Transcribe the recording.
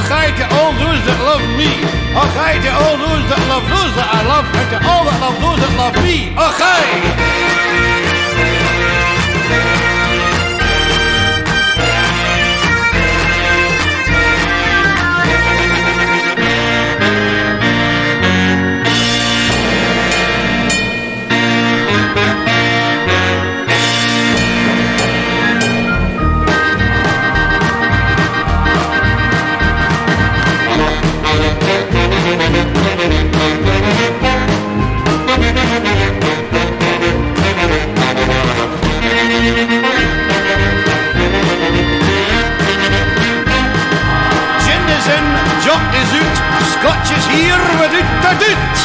Oh, hi to all those that love me. Oh, hi to all those that love those that I love, and to all that love those that love me. Oh, Is out, Scotch is here without a doubt.